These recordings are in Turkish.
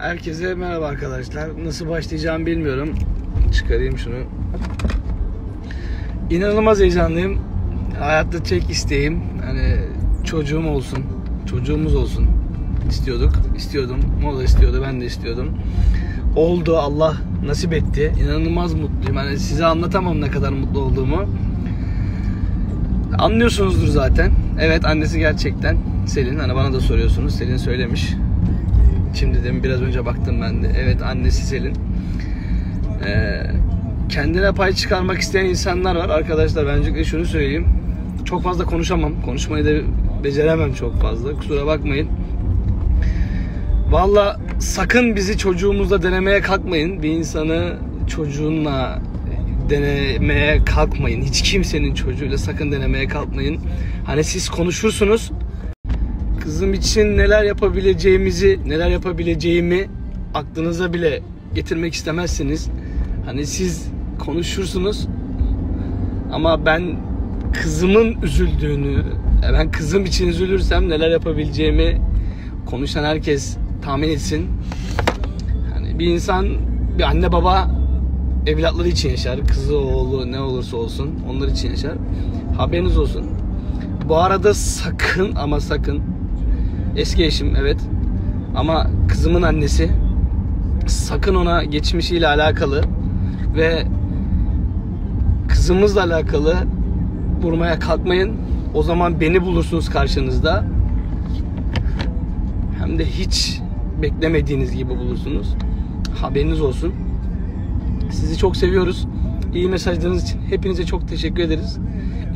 Herkese merhaba arkadaşlar. Nasıl başlayacağımı bilmiyorum. Çıkarayım şunu. İnanılmaz heyecanlıyım. Hayatta tek isteğim hani çocuğum olsun. Çocuğumuz olsun. istiyorduk. istiyordum. O da istiyordu. Ben de istiyordum. Oldu. Allah nasip etti. İnanılmaz mutluyum. Hani size anlatamam ne kadar mutlu olduğumu. Anlıyorsunuzdur zaten. Evet annesi gerçekten Selin. Hani bana da soruyorsunuz. Selin söylemiş. Şimdi dedim biraz önce baktım ben de. Evet annesi Selin. Ee, kendine pay çıkarmak isteyen insanlar var. Arkadaşlar ben öncelikle şunu söyleyeyim. Çok fazla konuşamam. Konuşmayı da beceremem çok fazla. Kusura bakmayın. Valla sakın bizi çocuğumuzla denemeye kalkmayın. Bir insanı çocuğunla denemeye kalkmayın. Hiç kimsenin çocuğuyla sakın denemeye kalkmayın. Hani siz konuşursunuz. Kızım için neler yapabileceğimizi, neler yapabileceğimi aklınıza bile getirmek istemezsiniz. Hani siz konuşursunuz ama ben kızımın üzüldüğünü, ben kızım için üzülürsem neler yapabileceğimi konuşan herkes tahmin etsin. Hani bir insan, bir anne baba evlatları için yaşar. Kızı, oğlu ne olursa olsun onlar için yaşar. Haberiniz olsun. Bu arada sakın ama sakın eski eşim evet ama kızımın annesi sakın ona geçmişiyle alakalı ve kızımızla alakalı vurmaya kalkmayın. O zaman beni bulursunuz karşınızda. Hem de hiç beklemediğiniz gibi bulursunuz. Haberiniz olsun. Sizi çok seviyoruz. İyi mesajlarınız için hepinize çok teşekkür ederiz.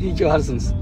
İyi ki varsınız.